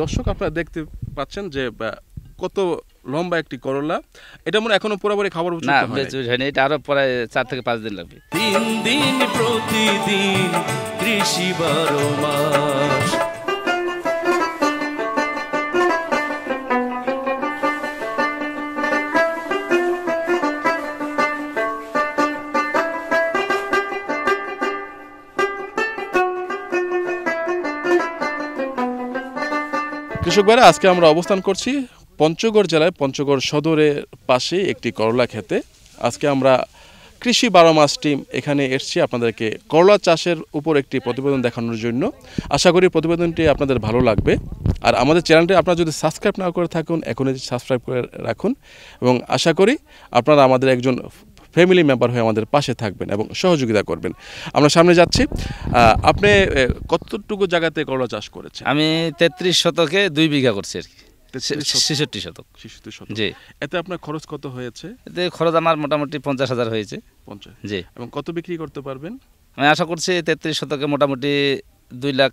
দর্শক আপনারা দেখতে পাচ্ছেন যে কত লম্বা একটি করলা। এটা মনে হয় এখনও পুরোপুরি খাবার না হয়নি। এটা আরও প্রায় চার থেকে পাঁচ দিন লাগবে। তিন দিন প্রতিদিন কৃষি বারো মাস। কৃষক ভাইরা আজকে আমরা অবস্থান করছি পঞ্চগড় জেলায়, পঞ্চগড় সদরের পাশে একটি করলা খেতে আজকে আমরা কৃষি বারো মাস টিম এখানে এসেছি আপনাদেরকে করলা চাষের উপর একটি প্রতিবেদন দেখানোর জন্য। আশা করি প্রতিবেদনটি আপনাদের ভালো লাগবে। আর আমাদের চ্যানেলটি আপনারা যদি সাবস্ক্রাইব না করে থাকুন, এখনই সাবস্ক্রাইব করে রাখুন। এবং আশা করি আপনারা আমাদের একজন ফ্যামিলি মেম্বার হয়ে আমাদের পাশে থাকবেন এবং সহযোগিতা করবেন। আমরা সামনে যাচ্ছি। আপনি কতটুকু জায়গাতে করলা চাষ করেছেন? আমি তেত্রিশ শতকে দুই বিঘা করছি আর কি। 33 শতক। ছেষট্টি শতক। জি। এতে আপনার খরচ কত হয়েছে? এতে খরচ আমার মোটামুটি পঞ্চাশ হাজার হয়েছে। পঞ্চাশ। জি। এবং কত বিক্রি করতে পারবেন? আমি আশা করছি তেত্রিশ শতকে মোটামুটি দুই লাখ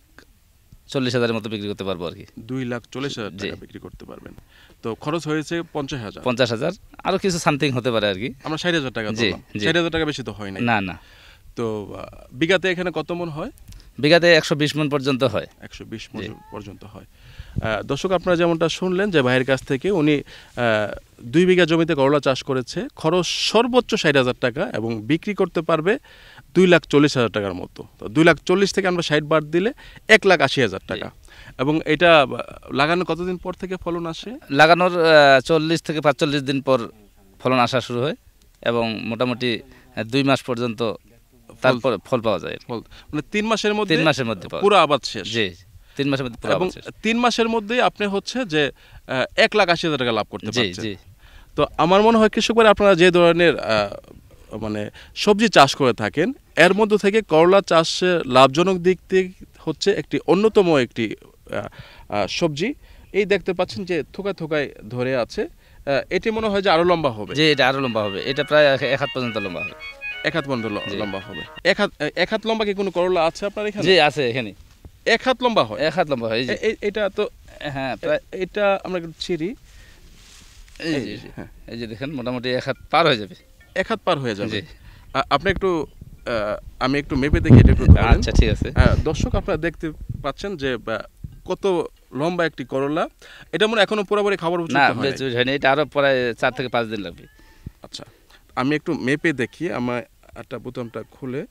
চল্লিশ হাজারের মতো বিক্রি করতে পারব আর কি। দুই লাখ চল্লিশ হাজার। বিক্রি করতে পারবেন। তো খরচ হয়েছে পঞ্চাশ হাজার। পঞ্চাশ হাজার। আরও কিছু সামথিং হতে পারে আর কি। আমরা ষাট হাজার টাকা জি, ষাট হাজার টাকা বেশি তো হয় না না না। তো বিঘাতে এখানে কত মন হয়? বিঘাতে একশো বিশ মন পর্যন্ত হয়। একশো বিশ মন পর্যন্ত হয়। দর্শক আপনারা যেমনটা শুনলেন যে ভাইয়ের কাছ থেকে উনি দুই বিঘা জমিতে করলা চাষ করেছে। খরচ সর্বোচ্চ ষাট হাজার টাকা এবং বিক্রি করতে পারবে দুই লাখ চল্লিশ হাজার টাকার মতো। তো দুই লাখ চল্লিশ থেকে আমরা ষাট বাদ দিলে এক লাখ আশি হাজার টাকা। এবং এটা লাগানো কতদিন পর থেকে ফলন আসে? লাগানোর চল্লিশ থেকে পাঁচচল্লিশ দিন পর ফলন আসা শুরু হয় এবং মোটামুটি দুই মাস পর্যন্ত তারপর ফল পাওয়া যায়। মানে তিন মাসের মধ্যে তিন মাসের মধ্যে পুরো আবাদ শেষ। জি তিন মাসের মধ্যে এবং তিন মাসের মধ্যেই আপনি হচ্ছে যে এক লাখ আশি হাজার টাকা লাভ করতে পারছেন। জি। তো আমার মনে হয় আপনারা যে ধরনের মানে সবজি চাষ করে থাকেন এর মধ্য থেকে করলা চাষের লাভজনক দিক থেকে হচ্ছে একটি অন্যতম একটি সবজি। এই দেখতে পাচ্ছেন যে থোকায় থোকায় ধরে আছে। এটি মনে হয় যে আরও লম্বা হবে। যে এটা আরও লম্বা হবে। এটা প্রায় এক হাত পর্যন্ত লম্বা হবে। এক হাত পর্যন্ত লম্বা হবে। এক হাত এক হাত লম্বা কি কোনো করলা আছে আপনার এখানে? জি আছে এখানে। এক হাত লম্বা হয়? এক হাত লম্বা হয় এটা তো হ্যাঁ এটা আমরা ছিঁড়ি। এই যে, হ্যাঁ। এই যে দেখেন মোটামুটি এক হাত পার হয়ে যাবে। এক হাত পার হয়ে যাবে। আপনি একটু আমি একটু মেপে দেখি এটা একটু আচ্ছা ঠিক আছে। হ্যাঁ, দর্শক আপনারা দেখতে পাচ্ছেন যে কত লম্বা একটি করলা। এটা মনে হয় এখনও পুরোপুরি খাবার না হয় হয়নি। এটা আরও প্রায় চার থেকে পাঁচ দিন লাগবে। আচ্ছা। আমি একটু মেপে দেখি আমার একটা বোতামটা খুলে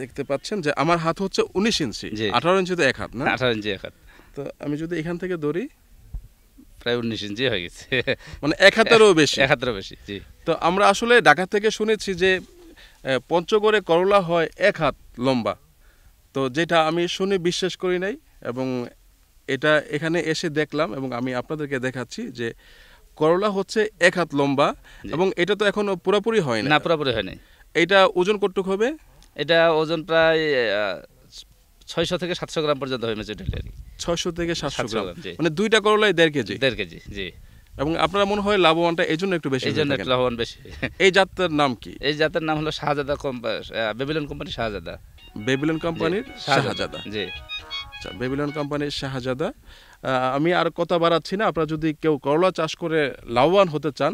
দেখতে পাচ্ছেন যে আমার হাত হচ্ছে উনিশ ইঞ্চি। আঠারো ইঞ্চি তো এক হাত না? আঠারো ইঞ্চি এক হাত। তো আমি যদি এখান থেকে ধরি প্রায় উনিশ ইঞ্চি হয়ে গেছে। মানে এক হাতেরও বেশি। এক হাতেরও বেশি জি। তো আমরা আসলে ঢাকা থেকে শুনেছি যে পঞ্চগড়ে করলা হয় এক হাত লম্বা। তো যেটা আমি শুনে বিশ্বাস করি নাই এবং এটা এখানে এসে দেখলাম এবং আমি আপনাদেরকে দেখাচ্ছি যে করলা হচ্ছে এক হাত লম্বা এবং এটা তো এখনও পুরোপুরি হয় না। না পুরোপুরি হয়নি এটা ওজন কতটুক হবে? এটা ওজন প্রায় ছয়শো থেকে সাতশো গ্রাম পর্যন্ত হয় মেচুর আর কি। ছয়শো থেকে সাতশো 700 গ্রাম। মানে দুইটা করলাই দেড় কেজি? দেড় কেজি জি। এবং আপনারা মনে হয় লাভবানটা এই জন্য একটু বেশি এই জন্য লাভবান বেশি। এই জাতের নাম কি? এই জাতের নাম হলো Shahzada company Babylon company Shahzada. Babylon কোম্পানির শাহজাদা। জি। আচ্ছা বেবিলন কোম্পানির শাহজাদা আমি আর কথা বাড়াচ্ছি না আপনারা যদি কেউ করলা চাষ করে লাভবান হতে চান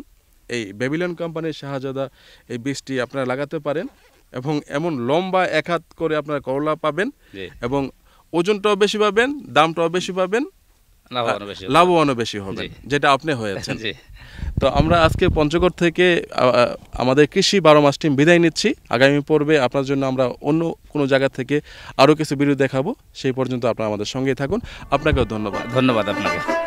এই বেবিলন কোম্পানির শাহজাদা এই বীজটি আপনারা লাগাতে পারেন এবং এমন লম্বা এক হাত করে আপনারা করলা পাবেন এবং ওজনটাও বেশি পাবেন দামটাও বেশি পাবেন। লাভবানও বেশি হবে। যেটা আপনি হয়েছেন। তো আমরা আজকে পঞ্চগড় থেকে আমাদের কৃষি বারো মাস টিম বিদায় নিচ্ছি। আগামী পর্বে আপনার জন্য আমরা অন্য কোনো জায়গা থেকে আরও কিছু ভিডিও দেখাবো। সেই পর্যন্ত আপনারা আমাদের সঙ্গেই থাকুন। আপনাকেও ধন্যবাদ। ধন্যবাদ আপনাকে।